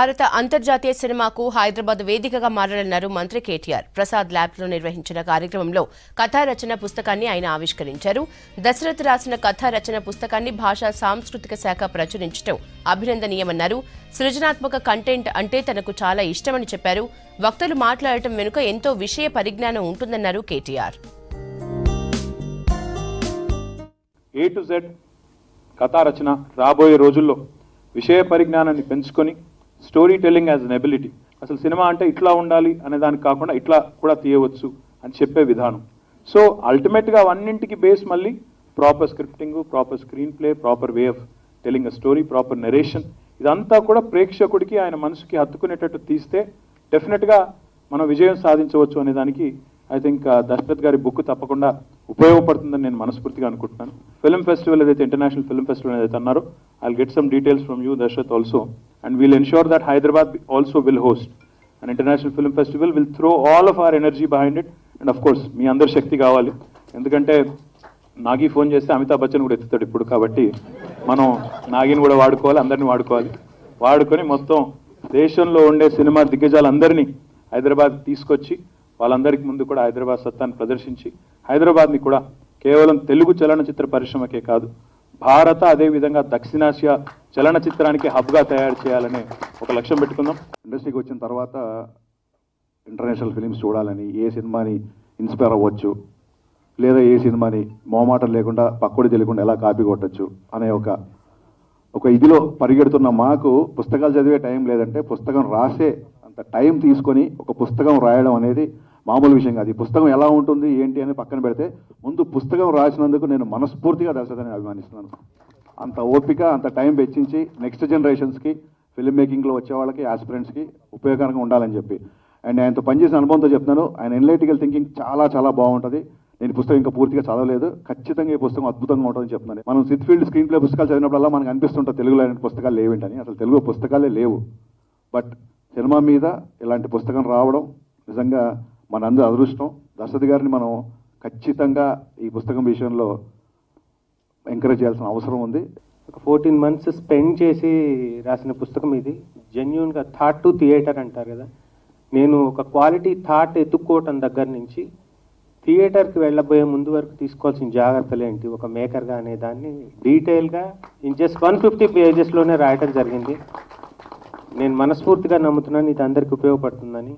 భారత అంతర్జాతీయ సినిమాకు హైదరాబాద్ వేదికగా మారాలన్నారు మంత్రి కేటీఆర్. ప్రసాద్ ల్యాబ్లో నిర్వహించిన కార్యక్రమంలో కథా రచన పుస్తకాన్ని ఆయన ఆవిష్కరించారు. దశరథ్ రాసిన కథా రచన పుస్తకాన్ని భాషా సాంస్కృతిక శాఖ ప్రచురించడం అభినందనీయమన్నారు. సృజనాత్మక కంటెంట్ అంటే తనకు చాలా ఇష్టమని చెప్పారు. వక్తలు మాట్లాడటం వెనుక ఎంతో విషయ పరిజ్ఞానం ఉంటుందన్నారు కేటీఆర్. ఏ టు జెడ్ కథా రచన రాబోయే రోజుల్లో విషయ పరిజ్ఞానాన్ని పెంచుకొని story telling as an ability అసలు సినిమా అంటే ఇట్లా ఉండాలి అనే దానికి కాకుండా ఇట్లా కూడా తీయవచ్చు అని చెప్పే విధానం. సో అల్టిమేట్గా అవన్నింటికి బేస్ మళ్ళీ proper scripting proper screenplay proper way of telling a story proper narration ఇదంతా కూడా ప్రేక్షకుడికి ఆయన మనసుకి హత్తుకునేటట్టు తీస్తే డెఫినెట్గా మనం విజయం సాధించవచ్చు అనే దానికి ఐ థింక్ uh, దశరథ్ గారి బుక్ తప్పకుండా ఉపయోగపడుతుందని నేను మనస్ఫూర్తిగా అనుకుంటున్నాను. ఫిల్మ్ ఫెస్టివల్ ఏదైతే ఇంటర్నేషనల్ ఫిల్మ్ ఫెస్టివల్ ఏదైతే అన్నారో I get some details from you Dasharath also and we'll ensure that Hyderabad also will host and international film festival will throw all of our energy behind it and of course మీ అందరు శక్తి కావాలి. ఎందుకంటే Nagi phone చేస్తే అమితాబ్ బచ్చన్ కూడా ఎత్తుతాడు ఇప్పుడు కాబట్టి మనం నాగిని కూడా వాడుకోవాలి అందరిని వాడుకోవాలి. వాడుకొని మొత్తం దేశంలో ఉండే సినిమా దిగ్గజాలందరినీ హైదరాబాద్ తీసుకొచ్చి వాళ్ళందరికీ ముందు కూడా హైదరాబాద్ సత్తాన్ని ప్రదర్శించి హైదరాబాద్ని కూడా కేవలం తెలుగు చలనచిత్ర పరిశ్రమకే కాదు భారత అదేవిధంగా దక్షిణాసియా చలనచిత్రానికి హబ్గా తయారు చేయాలనే ఒక లక్ష్యం పెట్టుకుందాం. ఇండస్ట్రీకి వచ్చిన తర్వాత ఇంటర్నేషనల్ ఫిలిమ్స్ చూడాలని ఏ సినిమాని ఇన్స్పైర్ అవ్వచ్చు లేదా ఏ సినిమాని మొహమాటం లేకుండా పక్కడి తెలియకుండా ఎలా కాపీ కొట్టచ్చు అనే ఒక ఒక ఇదిలో పరిగెడుతున్న మాకు పుస్తకాలు చదివే టైం లేదంటే పుస్తకం రాసే అంత టైం తీసుకొని ఒక పుస్తకం రాయడం అనేది మామూలు విషయం కాదు. ఈ పుస్తకం ఎలా ఉంటుంది ఏంటి అని పక్కన పెడితే ముందు పుస్తకం రాసినందుకు నేను మనస్ఫూర్తిగా దర్శకుని అభిమానిస్తున్నాను. అంత ఓపిక అంత టైం వెచ్చించి నెక్స్ట్ జనరేషన్స్కి ఫిల్మ్ మేకింగ్లో వచ్చే వాళ్ళకి ఆస్పిరెంట్స్కి ఉపయోగకరంగా ఉండాలని చెప్పి. అండ్ ఆయనతో పనిచేసిన అనుభవంతో చెప్తున్నాను ఆయన ఎనలైటికల్ థింకింగ్ చాలా చాలా బాగుంటుంది. నేను పుస్తకం ఇంకా పూర్తిగా చదవలేదు. ఖచ్చితంగా ఈ పుస్తకం అద్భుతంగా ఉంటుందని చెప్తున్నాను. మనం సిద్ఫీల్డ్ స్క్రీన్ ప్లే పుస్తకాలు చదివినప్పుడల్లా మనకు అనిపిస్తుంటుంది తెలుగులో ఇలాంటి పుస్తకాలు లేవేంటని. అసలు తెలుగు పుస్తకాలే లేవు. బట్ సినిమా మీద ఇలాంటి పుస్తకం రావడం నిజంగా మనందరూ అదృష్టం. దశరథ్ గారిని మనం ఖచ్చితంగా ఈ పుస్తకం విషయంలో ఎంకరేజ్ చేయాల్సిన అవసరం ఉంది. ఒక ఫోర్టీన్ మంత్స్ స్పెండ్ చేసి రాసిన పుస్తకం ఇది. జెన్యున్గా థాట్ టు థియేటర్ అంటారు కదా. నేను ఒక క్వాలిటీ థాట్ ఎత్తుక్కోవటం దగ్గర నుంచి థియేటర్కి వెళ్ళబోయే ముందు వరకు తీసుకోవాల్సిన జాగ్రత్తలు ఏంటి? ఒక మేకర్గా అనే దాన్ని డీటెయిల్గా ఇన్ జస్ట్ వన్ ఫిఫ్టీ పేజెస్లోనే రాయటం జరిగింది. నేను మనస్ఫూర్తిగా నమ్ముతున్నాను ఇది అందరికీ ఉపయోగపడుతుందని.